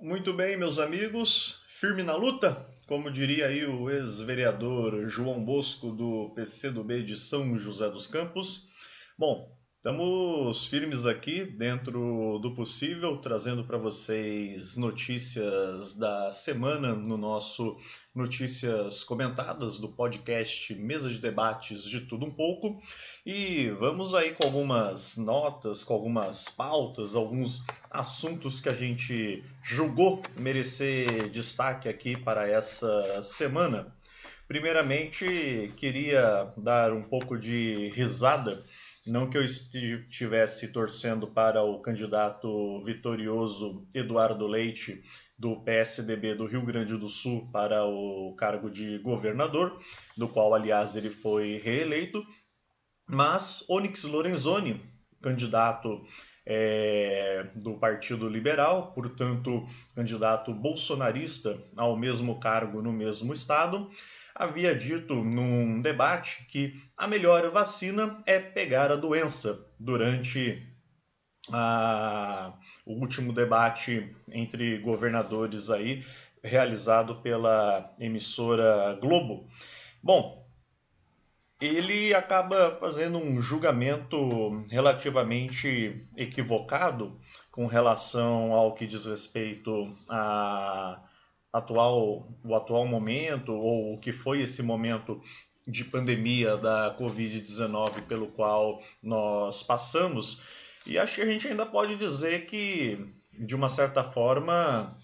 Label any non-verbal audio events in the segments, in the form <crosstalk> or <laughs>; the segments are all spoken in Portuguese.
Muito bem, meus amigos, firme na luta, como diria aí o ex-vereador João Bosco do PCdoB de São José dos Campos. Bom, Estamos firmes aqui dentro do possível, trazendo para vocês notícias da semana no nosso Notícias Comentadas do podcast Mesa de Debates de Tudo Um Pouco. E vamos aí com algumas notas, com algumas pautas, alguns assuntos que a gente julgou merecer destaque aqui para essa semana. Primeiramente, queria dar um pouco de risada não que eu estivesse torcendo para o candidato vitorioso Eduardo Leite, do PSDB do Rio Grande do Sul, para o cargo de governador, do qual, aliás, ele foi reeleito, mas Onyx Lorenzoni, candidato é, do Partido Liberal, portanto, candidato bolsonarista ao mesmo cargo no mesmo estado, havia dito num debate que a melhor vacina é pegar a doença durante a, o último debate entre governadores aí realizado pela emissora Globo. Bom, ele acaba fazendo um julgamento relativamente equivocado com relação ao que diz respeito a atual, o atual momento, ou o que foi esse momento de pandemia da Covid-19 pelo qual nós passamos. E acho que a gente ainda pode dizer que, de uma certa forma,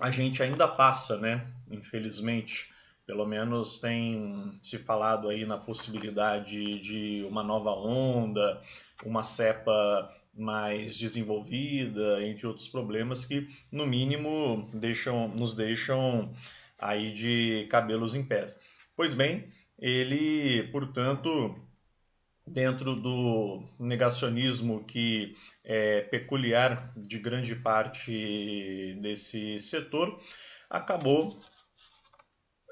a gente ainda passa, né? Infelizmente. Pelo menos tem se falado aí na possibilidade de uma nova onda, uma cepa mais desenvolvida, entre outros problemas que, no mínimo, deixam, nos deixam aí de cabelos em pés. Pois bem, ele, portanto, dentro do negacionismo que é peculiar de grande parte desse setor, acabou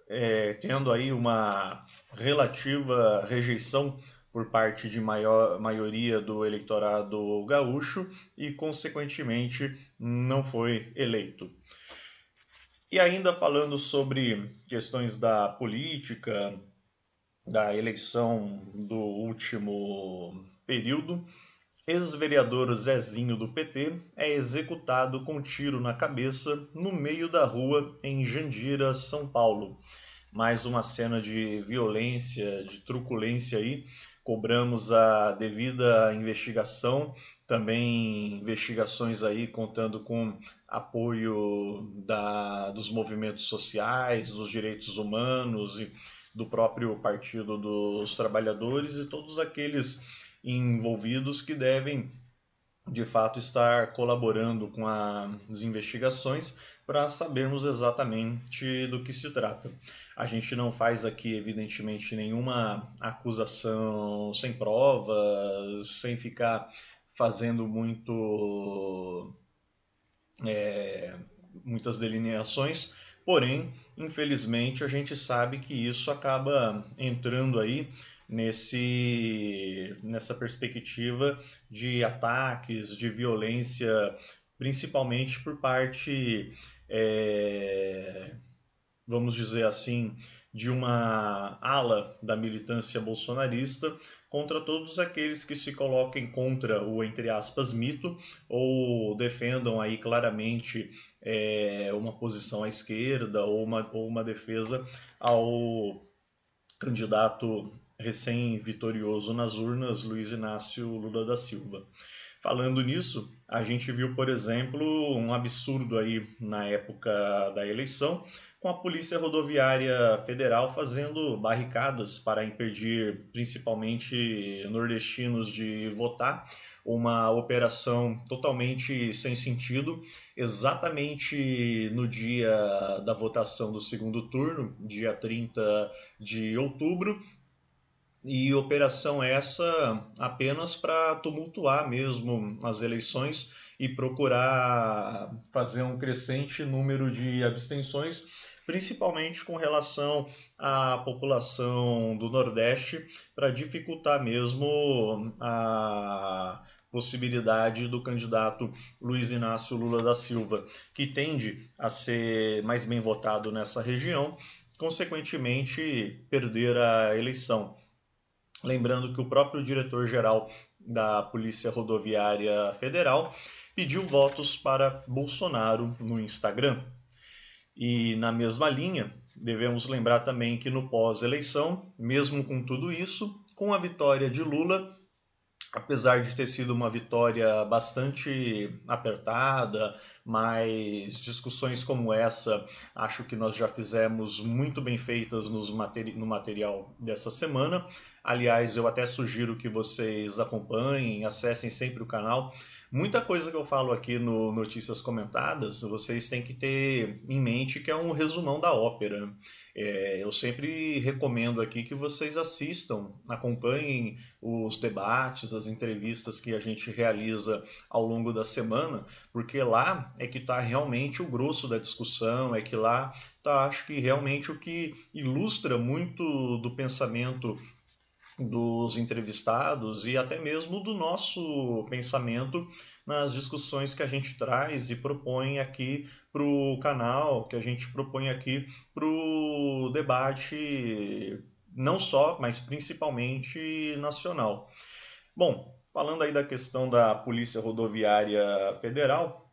é, tendo aí uma relativa rejeição por parte de maior, maioria do eleitorado gaúcho e, consequentemente, não foi eleito. E ainda falando sobre questões da política, da eleição do último período, ex-vereador Zezinho do PT é executado com tiro na cabeça no meio da rua em Jandira, São Paulo. Mais uma cena de violência, de truculência aí, cobramos a devida investigação, também investigações aí contando com apoio da, dos movimentos sociais, dos direitos humanos e do próprio Partido dos Trabalhadores e todos aqueles envolvidos que devem de fato estar colaborando com as investigações para sabermos exatamente do que se trata. A gente não faz aqui, evidentemente, nenhuma acusação sem provas, sem ficar fazendo muito. É, muitas delineações, porém, infelizmente, a gente sabe que isso acaba entrando aí nesse, nessa perspectiva de ataques, de violência, principalmente por parte é, vamos dizer assim, de uma ala da militância bolsonarista contra todos aqueles que se coloquem contra o, entre aspas, mito ou defendam aí claramente é, uma posição à esquerda ou uma, ou uma defesa ao candidato recém-vitorioso nas urnas, Luiz Inácio Lula da Silva. Falando nisso, a gente viu, por exemplo, um absurdo aí na época da eleição, com a Polícia Rodoviária Federal fazendo barricadas para impedir principalmente nordestinos de votar, uma operação totalmente sem sentido, exatamente no dia da votação do segundo turno, dia 30 de outubro, e operação essa apenas para tumultuar mesmo as eleições e procurar fazer um crescente número de abstenções, principalmente com relação à população do Nordeste, para dificultar mesmo a possibilidade do candidato Luiz Inácio Lula da Silva, que tende a ser mais bem votado nessa região, consequentemente perder a eleição. Lembrando que o próprio diretor-geral da Polícia Rodoviária Federal pediu votos para Bolsonaro no Instagram. E na mesma linha, devemos lembrar também que no pós-eleição, mesmo com tudo isso, com a vitória de Lula, apesar de ter sido uma vitória bastante apertada, mas discussões como essa acho que nós já fizemos muito bem feitas no material dessa semana. Aliás, eu até sugiro que vocês acompanhem, acessem sempre o canal Muita coisa que eu falo aqui no Notícias Comentadas, vocês têm que ter em mente que é um resumão da ópera. É, eu sempre recomendo aqui que vocês assistam, acompanhem os debates, as entrevistas que a gente realiza ao longo da semana, porque lá é que está realmente o grosso da discussão, é que lá está, acho que realmente o que ilustra muito do pensamento dos entrevistados e até mesmo do nosso pensamento nas discussões que a gente traz e propõe aqui para o canal, que a gente propõe aqui para o debate não só, mas principalmente nacional. Bom, falando aí da questão da Polícia Rodoviária Federal,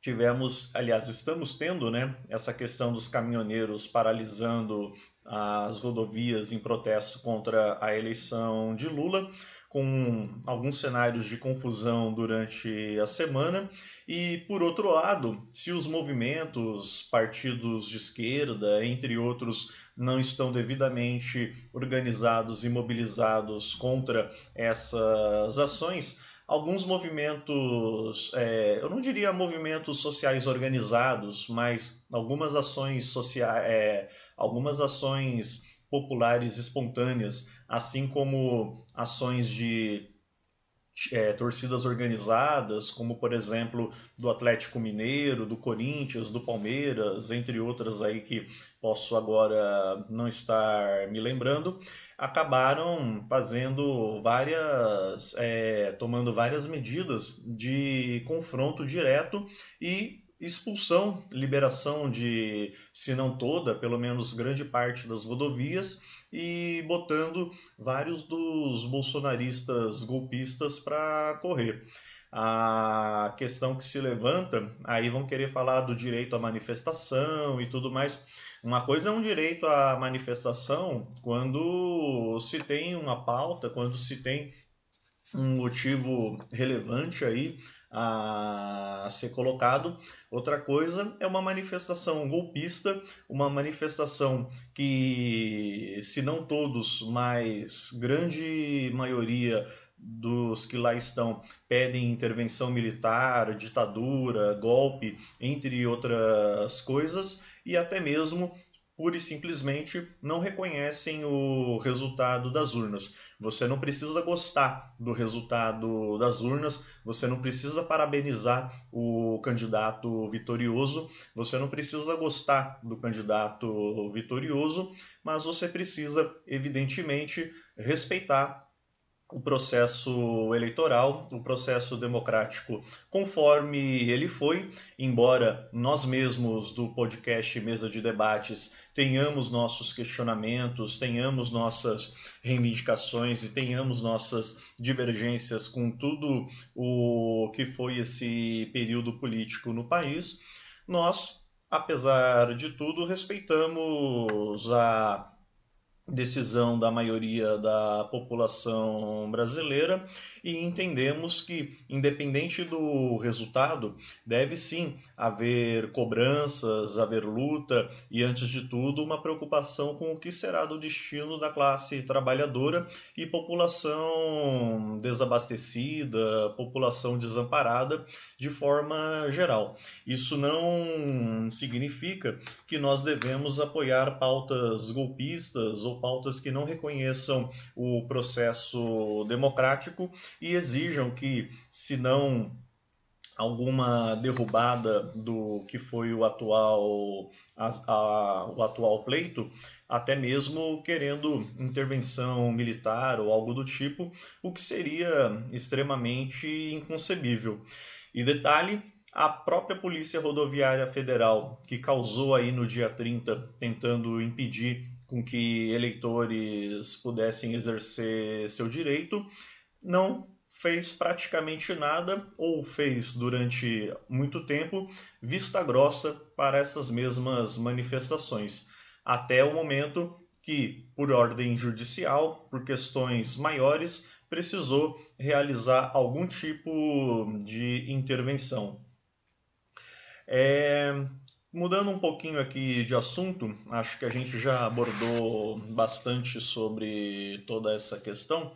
tivemos, aliás, estamos tendo, né, essa questão dos caminhoneiros paralisando as rodovias em protesto contra a eleição de Lula, com alguns cenários de confusão durante a semana. E, por outro lado, se os movimentos, partidos de esquerda, entre outros, não estão devidamente organizados e mobilizados contra essas ações, alguns movimentos, é, eu não diria movimentos sociais organizados, mas algumas ações sociais, é, algumas ações populares espontâneas, assim como ações de é, torcidas organizadas, como por exemplo do Atlético Mineiro, do Corinthians, do Palmeiras, entre outras aí que posso agora não estar me lembrando, acabaram fazendo várias, é, tomando várias medidas de confronto direto e expulsão, liberação de, se não toda, pelo menos grande parte das rodovias e botando vários dos bolsonaristas golpistas para correr. A questão que se levanta, aí vão querer falar do direito à manifestação e tudo mais. Uma coisa é um direito à manifestação quando se tem uma pauta, quando se tem um motivo relevante aí a ser colocado. Outra coisa é uma manifestação golpista, uma manifestação que, se não todos, mas grande maioria dos que lá estão pedem intervenção militar, ditadura, golpe, entre outras coisas, e até mesmo pura e simplesmente não reconhecem o resultado das urnas. Você não precisa gostar do resultado das urnas, você não precisa parabenizar o candidato vitorioso, você não precisa gostar do candidato vitorioso, mas você precisa, evidentemente, respeitar o processo eleitoral, o processo democrático, conforme ele foi, embora nós mesmos do podcast Mesa de Debates tenhamos nossos questionamentos, tenhamos nossas reivindicações e tenhamos nossas divergências com tudo o que foi esse período político no país, nós, apesar de tudo, respeitamos a decisão da maioria da população brasileira e entendemos que, independente do resultado, deve sim haver cobranças, haver luta e, antes de tudo, uma preocupação com o que será do destino da classe trabalhadora e população desabastecida, população desamparada de forma geral. Isso não significa que nós devemos apoiar pautas golpistas ou pautas que não reconheçam o processo democrático e exijam que, se não alguma derrubada do que foi o atual, a, a, o atual pleito, até mesmo querendo intervenção militar ou algo do tipo, o que seria extremamente inconcebível. E detalhe, a própria Polícia Rodoviária Federal, que causou aí no dia 30, tentando impedir com que eleitores pudessem exercer seu direito, não fez praticamente nada ou fez durante muito tempo vista grossa para essas mesmas manifestações, até o momento que, por ordem judicial, por questões maiores, precisou realizar algum tipo de intervenção. É, mudando um pouquinho aqui de assunto, acho que a gente já abordou bastante sobre toda essa questão.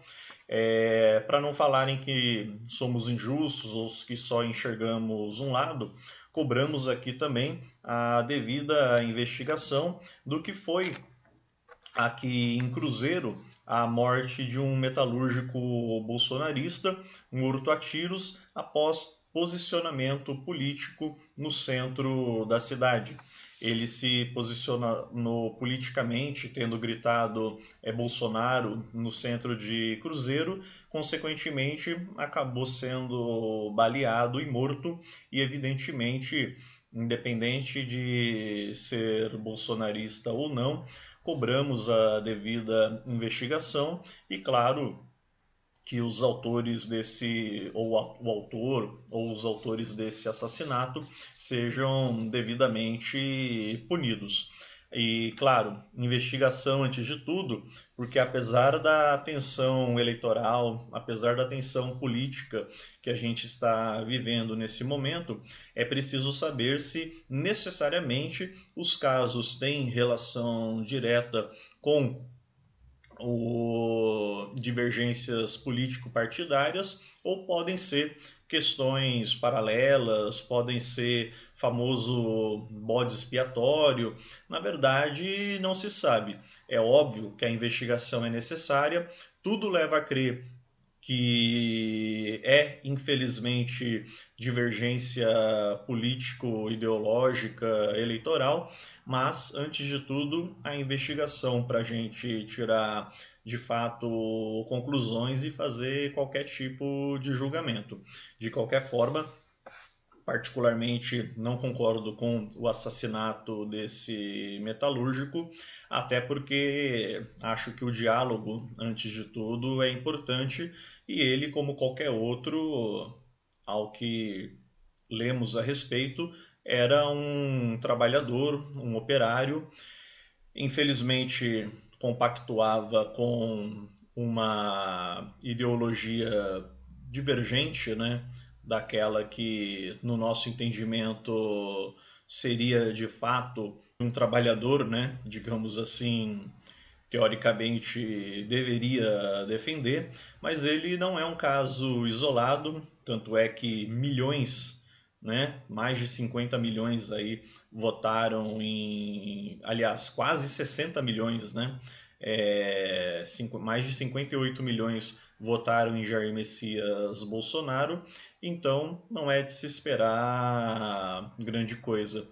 É, Para não falarem que somos injustos ou que só enxergamos um lado, cobramos aqui também a devida investigação do que foi aqui em Cruzeiro a morte de um metalúrgico bolsonarista morto a tiros após posicionamento político no centro da cidade. Ele se posicionou politicamente, tendo gritado é, Bolsonaro no centro de Cruzeiro, consequentemente acabou sendo baleado e morto, e evidentemente, independente de ser bolsonarista ou não, cobramos a devida investigação e, claro, que os autores desse, ou o autor, ou os autores desse assassinato sejam devidamente punidos. E, claro, investigação antes de tudo, porque apesar da tensão eleitoral, apesar da tensão política que a gente está vivendo nesse momento, é preciso saber se necessariamente os casos têm relação direta com o, divergências político-partidárias ou podem ser questões paralelas, podem ser famoso bode expiatório. Na verdade, não se sabe. É óbvio que a investigação é necessária, tudo leva a crer que é, infelizmente, divergência político-ideológica eleitoral, mas, antes de tudo, a investigação para a gente tirar de fato conclusões e fazer qualquer tipo de julgamento. De qualquer forma, particularmente não concordo com o assassinato desse metalúrgico, até porque acho que o diálogo, antes de tudo, é importante e ele, como qualquer outro, ao que lemos a respeito, era um trabalhador, um operário, infelizmente compactuava com uma ideologia divergente, né, daquela que no nosso entendimento seria de fato um trabalhador, né, digamos assim, teoricamente deveria defender, mas ele não é um caso isolado, tanto é que milhões né? Mais de 50 milhões aí votaram em, aliás, quase 60 milhões, né? É, cinco, mais de 58 milhões votaram em Jair Messias Bolsonaro, então não é de se esperar grande coisa.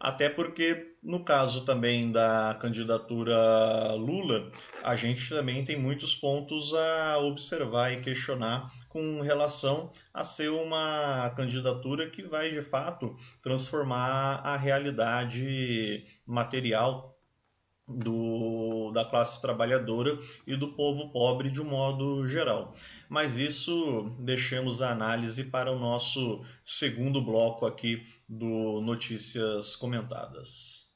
Até porque, no caso também da candidatura Lula, a gente também tem muitos pontos a observar e questionar com relação a ser uma candidatura que vai de fato transformar a realidade material do, da classe trabalhadora e do povo pobre de um modo geral. Mas isso deixemos a análise para o nosso segundo bloco aqui do Notícias Comentadas.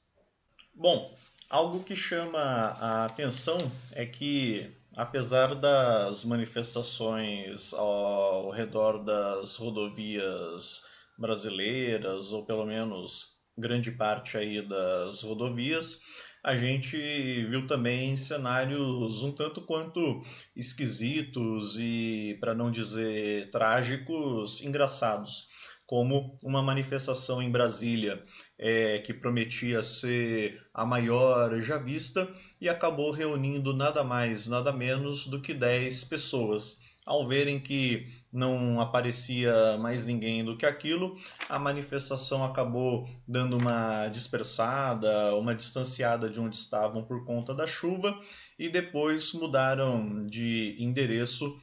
Bom, algo que chama a atenção é que, apesar das manifestações ao redor das rodovias brasileiras, ou pelo menos grande parte aí das rodovias, a gente viu também cenários um tanto quanto esquisitos e, para não dizer trágicos, engraçados, como uma manifestação em Brasília é, que prometia ser a maior já vista e acabou reunindo nada mais, nada menos do que 10 pessoas. Ao verem que não aparecia mais ninguém do que aquilo, a manifestação acabou dando uma dispersada, uma distanciada de onde estavam por conta da chuva e depois mudaram de endereço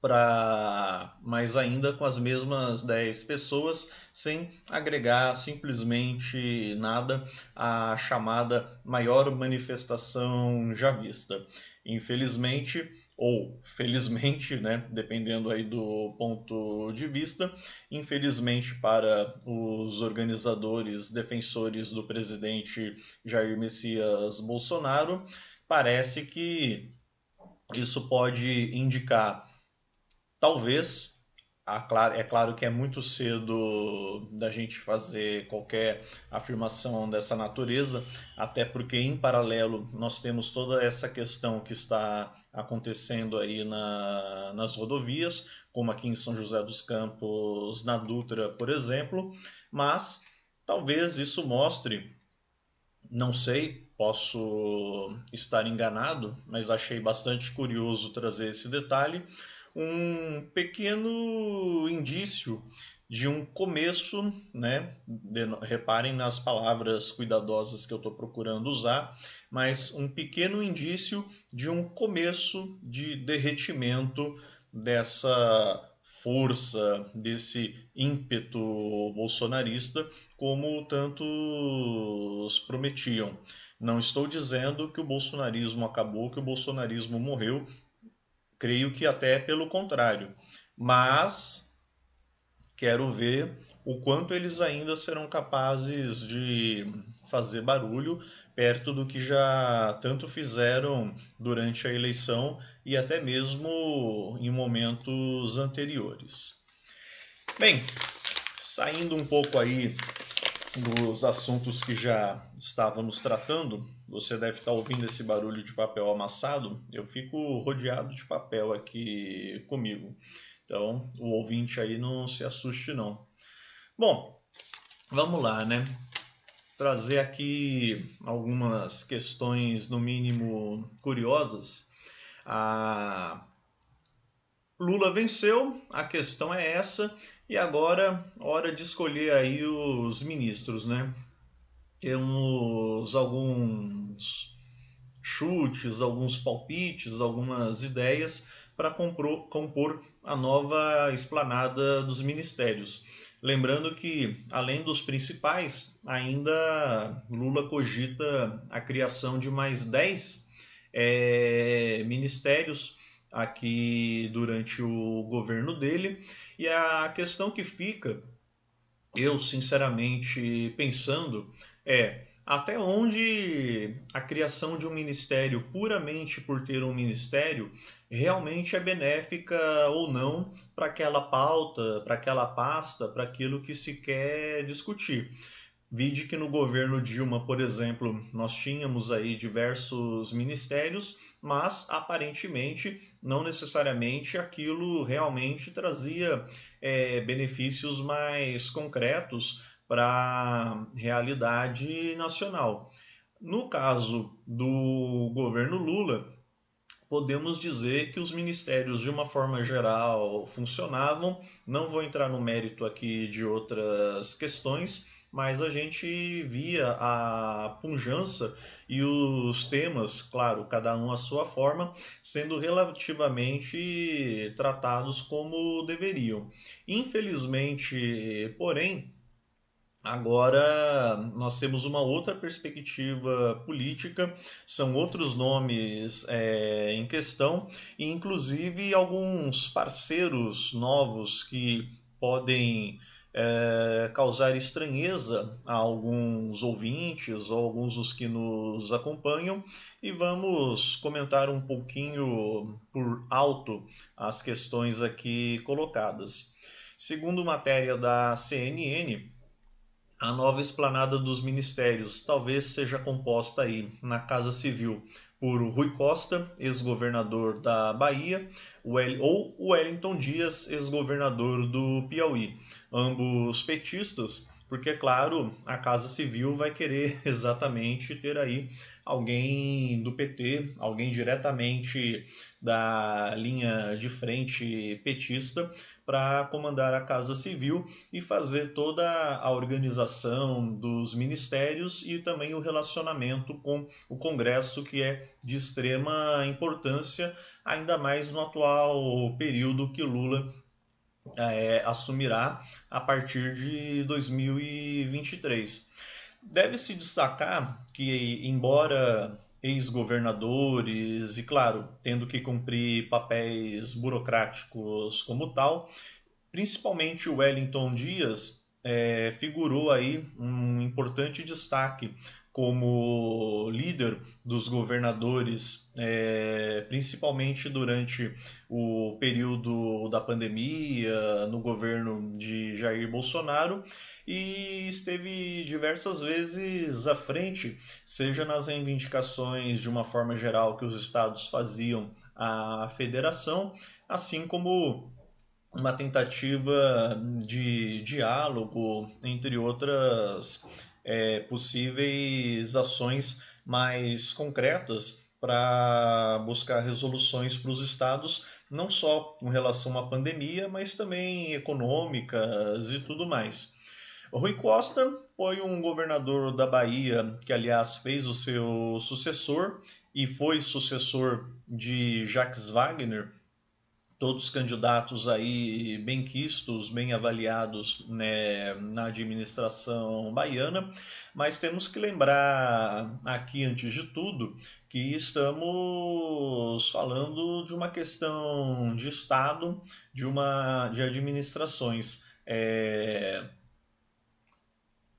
para mais ainda com as mesmas 10 pessoas, sem agregar simplesmente nada à chamada maior manifestação já vista. Infelizmente, ou felizmente, né, dependendo aí do ponto de vista, infelizmente para os organizadores defensores do presidente Jair Messias Bolsonaro, parece que isso pode indicar talvez é claro que é muito cedo da gente fazer qualquer afirmação dessa natureza, até porque em paralelo nós temos toda essa questão que está acontecendo aí na, nas rodovias, como aqui em São José dos Campos, na Dutra, por exemplo, mas talvez isso mostre, não sei, posso estar enganado, mas achei bastante curioso trazer esse detalhe um pequeno indício de um começo, né? De, reparem nas palavras cuidadosas que eu estou procurando usar, mas um pequeno indício de um começo de derretimento dessa força, desse ímpeto bolsonarista, como tantos prometiam. Não estou dizendo que o bolsonarismo acabou, que o bolsonarismo morreu, Creio que até pelo contrário. Mas quero ver o quanto eles ainda serão capazes de fazer barulho perto do que já tanto fizeram durante a eleição e até mesmo em momentos anteriores. Bem, saindo um pouco aí dos assuntos que já estávamos tratando, você deve estar ouvindo esse barulho de papel amassado. Eu fico rodeado de papel aqui comigo. Então, o ouvinte aí não se assuste não. Bom, vamos lá, né? Trazer aqui algumas questões no mínimo curiosas. A Lula venceu, a questão é essa, e agora hora de escolher aí os ministros, né? Temos alguns chutes, alguns palpites, algumas ideias para compor a nova esplanada dos ministérios. Lembrando que, além dos principais, ainda Lula cogita a criação de mais 10 é, ministérios aqui durante o governo dele. E a questão que fica, eu sinceramente pensando, é até onde a criação de um ministério puramente por ter um ministério realmente é benéfica ou não para aquela pauta, para aquela pasta, para aquilo que se quer discutir. Vide que no governo Dilma, por exemplo, nós tínhamos aí diversos ministérios, mas aparentemente não necessariamente aquilo realmente trazia é, benefícios mais concretos para realidade nacional. No caso do governo Lula, podemos dizer que os ministérios, de uma forma geral, funcionavam. Não vou entrar no mérito aqui de outras questões, mas a gente via a pujança e os temas, claro, cada um à sua forma, sendo relativamente tratados como deveriam. Infelizmente, porém, Agora nós temos uma outra perspectiva política, são outros nomes é, em questão, e inclusive alguns parceiros novos que podem é, causar estranheza a alguns ouvintes ou alguns dos que nos acompanham e vamos comentar um pouquinho por alto as questões aqui colocadas. Segundo matéria da CNN, a nova esplanada dos ministérios talvez seja composta aí na Casa Civil por Rui Costa, ex-governador da Bahia, ou Wellington Dias, ex-governador do Piauí, ambos petistas, porque, claro, a Casa Civil vai querer <laughs> exatamente ter aí alguém do PT, alguém diretamente da linha de frente petista, para comandar a Casa Civil e fazer toda a organização dos ministérios e também o relacionamento com o Congresso, que é de extrema importância, ainda mais no atual período que Lula é, assumirá a partir de 2023. Deve-se destacar que, embora ex-governadores e, claro, tendo que cumprir papéis burocráticos como tal, principalmente o Wellington Dias é, figurou aí um importante destaque como líder dos governadores, é, principalmente durante o período da pandemia, no governo de Jair Bolsonaro, e esteve diversas vezes à frente, seja nas reivindicações de uma forma geral que os estados faziam à federação, assim como uma tentativa de diálogo, entre outras é, possíveis ações mais concretas para buscar resoluções para os estados, não só com relação à pandemia, mas também econômicas e tudo mais. Rui Costa foi um governador da Bahia que, aliás, fez o seu sucessor e foi sucessor de Jacques Wagner, todos candidatos aí bem quistos, bem avaliados né, na administração baiana, mas temos que lembrar aqui, antes de tudo, que estamos falando de uma questão de Estado, de uma de administrações é,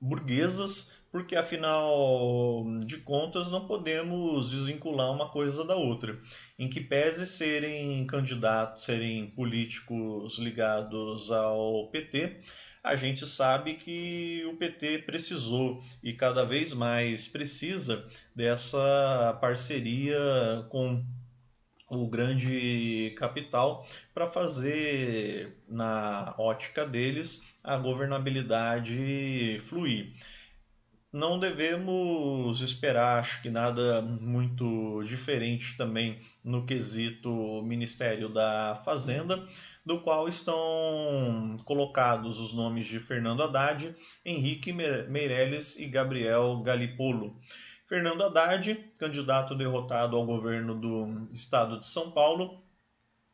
burguesas porque afinal de contas não podemos desvincular uma coisa da outra. Em que pese serem candidatos, serem políticos ligados ao PT, a gente sabe que o PT precisou e cada vez mais precisa dessa parceria com o grande capital para fazer, na ótica deles, a governabilidade fluir não devemos esperar, acho que nada muito diferente também no quesito Ministério da Fazenda, do qual estão colocados os nomes de Fernando Haddad, Henrique Meirelles e Gabriel Galipolo. Fernando Haddad, candidato derrotado ao governo do estado de São Paulo,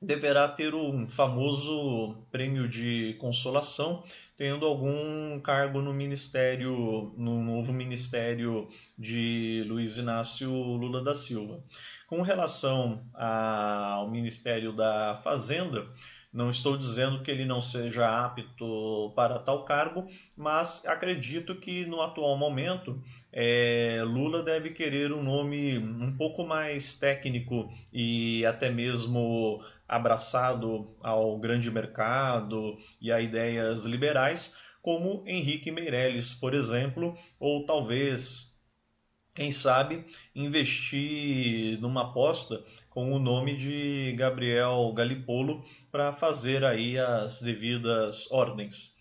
deverá ter um famoso prêmio de consolação, tendo algum cargo no ministério, no novo ministério de Luiz Inácio Lula da Silva. Com relação ao Ministério da Fazenda, não estou dizendo que ele não seja apto para tal cargo, mas acredito que no atual momento é, Lula deve querer um nome um pouco mais técnico e até mesmo abraçado ao grande mercado e a ideias liberais, como Henrique Meirelles, por exemplo, ou talvez quem sabe investir numa aposta com o nome de Gabriel Galipolo para fazer aí as devidas ordens.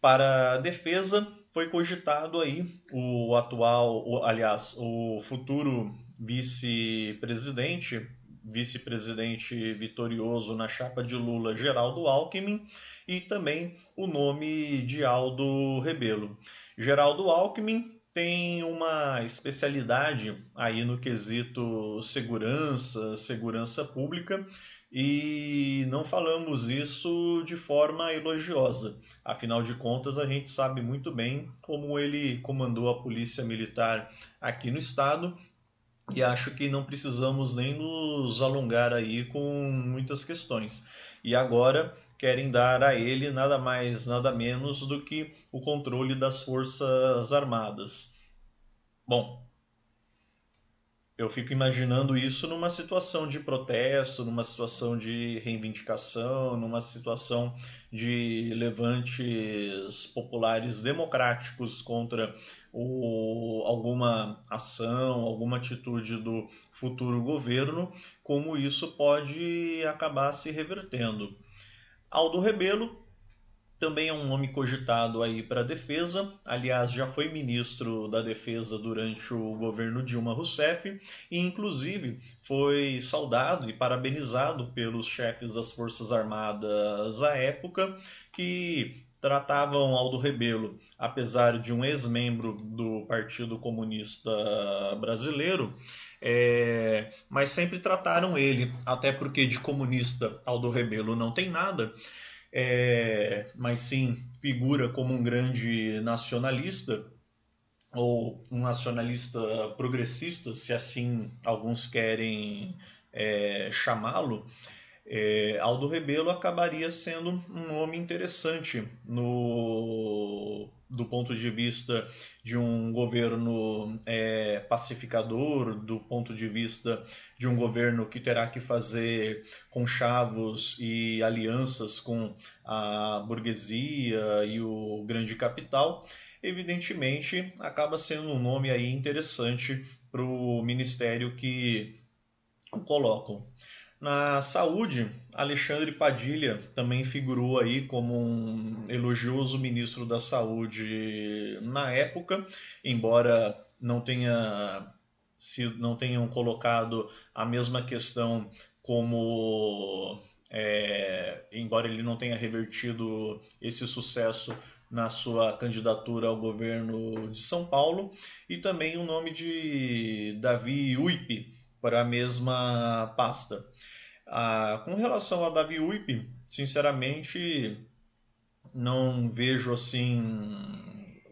Para a defesa foi cogitado aí o atual, aliás, o futuro vice-presidente, vice-presidente vitorioso na chapa de Lula, Geraldo Alckmin, e também o nome de Aldo Rebelo. Geraldo Alckmin tem uma especialidade aí no quesito segurança, segurança pública, e não falamos isso de forma elogiosa. Afinal de contas, a gente sabe muito bem como ele comandou a polícia militar aqui no estado. E acho que não precisamos nem nos alongar aí com muitas questões. E agora querem dar a ele nada mais, nada menos do que o controle das Forças Armadas. Bom, eu fico imaginando isso numa situação de protesto, numa situação de reivindicação, numa situação de levantes populares democráticos contra o, alguma ação, alguma atitude do futuro governo, como isso pode acabar se revertendo. Aldo Rebelo também é um nome cogitado aí para a defesa. Aliás, já foi ministro da defesa durante o governo Dilma Rousseff e, inclusive, foi saudado e parabenizado pelos chefes das Forças Armadas à época, que tratavam Aldo Rebelo, apesar de um ex-membro do Partido Comunista Brasileiro, é, mas sempre trataram ele, até porque de comunista Aldo Rebelo não tem nada é, mas sim figura como um grande nacionalista ou um nacionalista progressista, se assim alguns querem é, chamá-lo, é, Aldo Rebelo acabaria sendo um nome interessante no, do ponto de vista de um governo é, pacificador, do ponto de vista de um governo que terá que fazer conchavos e alianças com a burguesia e o grande capital, evidentemente acaba sendo um nome aí interessante para o ministério que o colocam. Na saúde, Alexandre Padilha também figurou aí como um elogioso ministro da Saúde na época, embora não tenha se não tenham colocado a mesma questão como é, embora ele não tenha revertido esse sucesso na sua candidatura ao governo de São Paulo, e também o nome de Davi Uip, para a mesma pasta. Ah, com relação a Davi Uip, sinceramente não vejo assim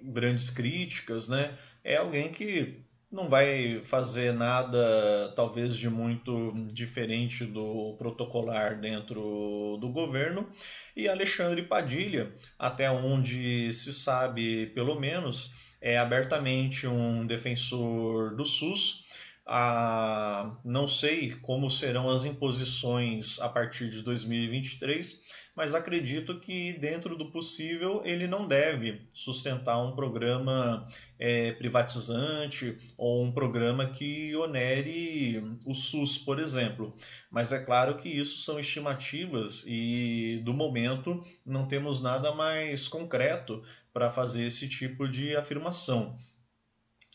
grandes críticas, né? É alguém que não vai fazer nada talvez de muito diferente do protocolar dentro do governo e Alexandre Padilha, até onde se sabe pelo menos, é abertamente um defensor do SUS ah, não sei como serão as imposições a partir de 2023, mas acredito que, dentro do possível, ele não deve sustentar um programa é, privatizante ou um programa que onere o SUS, por exemplo. Mas é claro que isso são estimativas e, do momento, não temos nada mais concreto para fazer esse tipo de afirmação.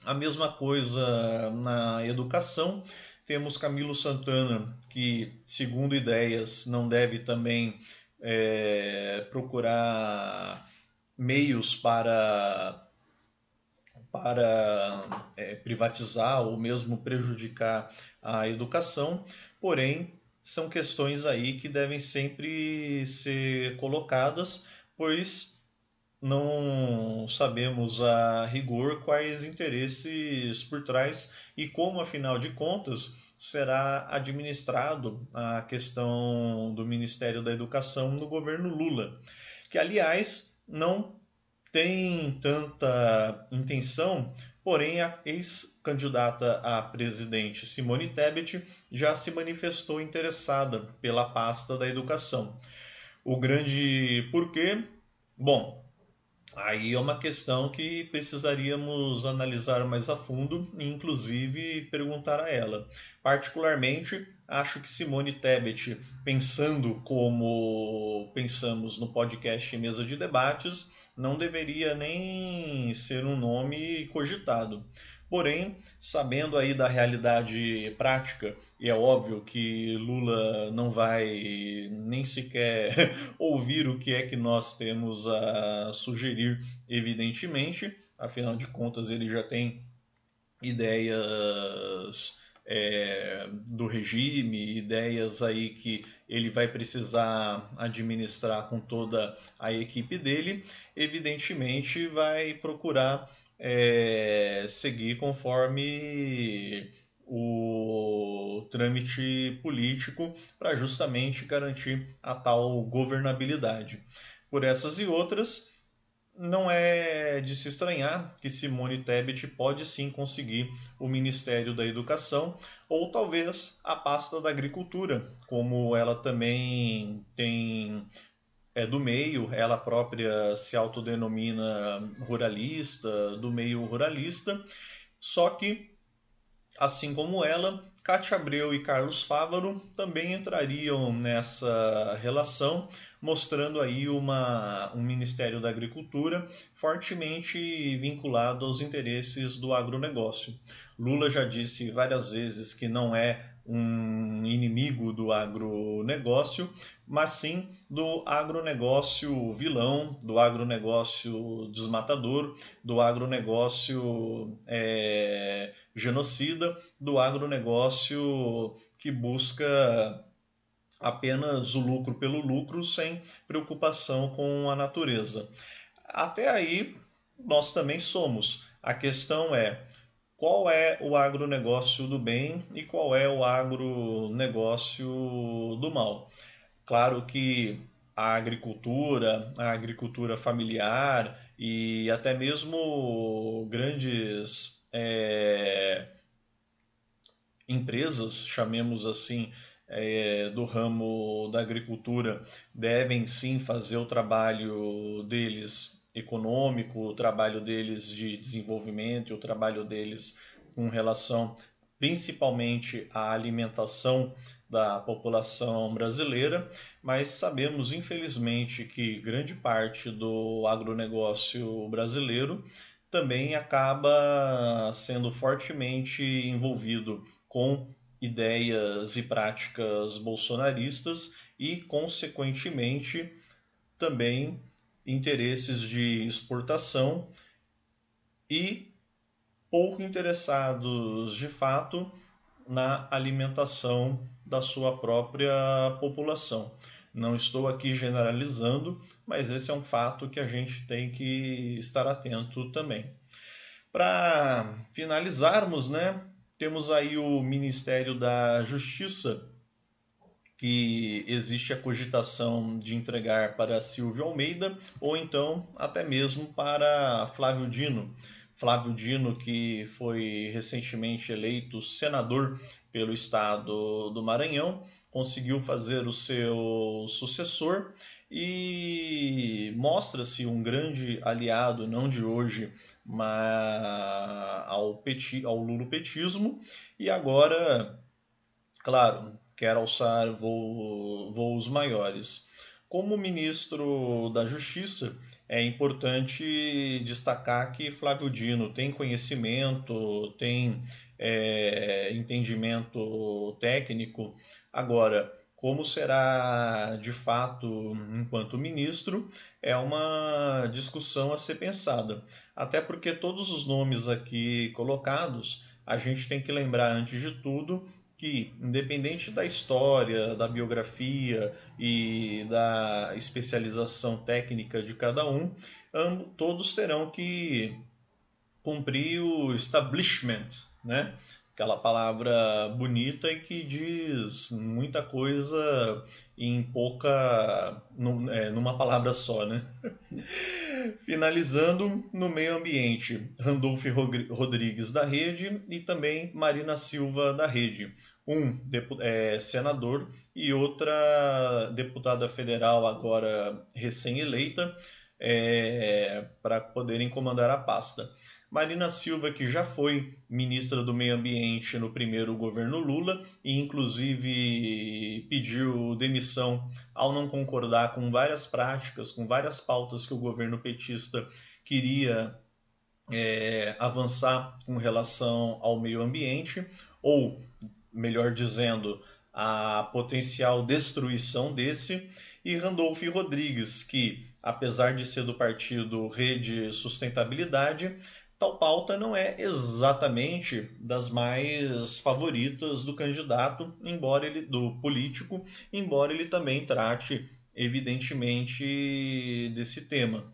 A mesma coisa na educação. Temos Camilo Santana, que, segundo ideias, não deve também é, procurar meios para, para é, privatizar ou mesmo prejudicar a educação, porém, são questões aí que devem sempre ser colocadas, pois não sabemos a rigor quais interesses por trás e como, afinal de contas, será administrado a questão do Ministério da Educação no governo Lula, que, aliás, não tem tanta intenção, porém a ex-candidata a presidente Simone Tebet já se manifestou interessada pela pasta da educação. O grande porquê? Bom, Aí é uma questão que precisaríamos analisar mais a fundo e, inclusive, perguntar a ela. Particularmente, acho que Simone Tebet, pensando como pensamos no podcast Mesa de Debates, não deveria nem ser um nome cogitado. Porém, sabendo aí da realidade prática, e é óbvio que Lula não vai nem sequer <laughs> ouvir o que é que nós temos a sugerir, evidentemente, afinal de contas ele já tem ideias é, do regime, ideias aí que ele vai precisar administrar com toda a equipe dele, evidentemente vai procurar é, seguir conforme o trâmite político para justamente garantir a tal governabilidade. Por essas e outras, não é de se estranhar que Simone Tebet pode sim conseguir o Ministério da Educação ou talvez a pasta da Agricultura, como ela também tem é do meio, ela própria se autodenomina ruralista, do meio ruralista, só que Assim como ela, Cátia Abreu e Carlos Fávaro também entrariam nessa relação, mostrando aí uma, um Ministério da Agricultura fortemente vinculado aos interesses do agronegócio. Lula já disse várias vezes que não é um inimigo do agronegócio, mas sim do agronegócio vilão, do agronegócio desmatador, do agronegócio é, genocida, do agronegócio que busca apenas o lucro pelo lucro, sem preocupação com a natureza. Até aí, nós também somos. A questão é qual é o agronegócio do bem e qual é o agronegócio do mal. Claro que a agricultura, a agricultura familiar e até mesmo grandes é, empresas, chamemos assim, é, do ramo da agricultura devem sim fazer o trabalho deles econômico, o trabalho deles de desenvolvimento e o trabalho deles com relação principalmente à alimentação da população brasileira, mas sabemos infelizmente que grande parte do agronegócio brasileiro também acaba sendo fortemente envolvido com ideias e práticas bolsonaristas e, consequentemente, também interesses de exportação e pouco interessados de fato na alimentação da sua própria população. Não estou aqui generalizando, mas esse é um fato que a gente tem que estar atento também. Para finalizarmos, né, temos aí o Ministério da Justiça que existe a cogitação de entregar para Silvio Almeida ou então até mesmo para Flávio Dino. Flávio Dino, que foi recentemente eleito senador pelo estado do Maranhão, conseguiu fazer o seu sucessor e mostra-se um grande aliado, não de hoje, mas ao, peti, ao lulopetismo, e agora, claro, quer alçar voo, voos maiores. Como ministro da Justiça, é importante destacar que Flávio Dino tem conhecimento, tem é, entendimento técnico. Agora, como será de fato enquanto ministro, é uma discussão a ser pensada. Até porque todos os nomes aqui colocados, a gente tem que lembrar antes de tudo que, independente da história, da biografia e da especialização técnica de cada um, todos terão que cumprir o establishment, né? Aquela palavra bonita e que diz muita coisa em pouca, é, numa palavra só, né? <laughs> Finalizando no meio ambiente, Randolph Rodrigues da Rede e também Marina Silva da Rede um é, senador e outra deputada federal agora recém-eleita é, para poderem comandar a pasta. Marina Silva, que já foi ministra do Meio Ambiente no primeiro governo Lula e inclusive pediu demissão ao não concordar com várias práticas, com várias pautas que o governo petista queria é, avançar com relação ao meio ambiente ou melhor dizendo, a potencial destruição desse, e Randolph Rodrigues, que, apesar de ser do partido Rede Sustentabilidade, tal pauta não é exatamente das mais favoritas do candidato, embora ele do político, embora ele também trate evidentemente desse tema.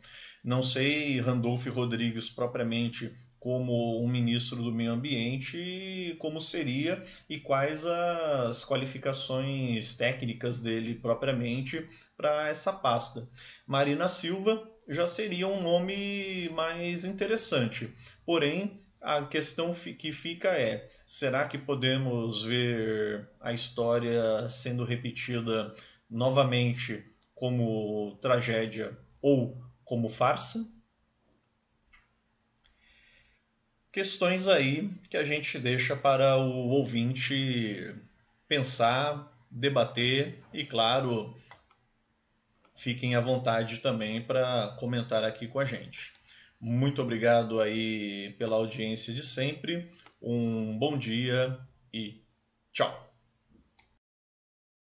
Não sei Randolph Rodrigues propriamente como um ministro do meio ambiente, como seria e quais as qualificações técnicas dele propriamente para essa pasta. Marina Silva já seria um nome mais interessante, porém a questão que fica é: será que podemos ver a história sendo repetida novamente como tragédia ou como farsa? Questões aí que a gente deixa para o ouvinte pensar, debater e, claro, fiquem à vontade também para comentar aqui com a gente. Muito obrigado aí pela audiência de sempre. Um bom dia e tchau.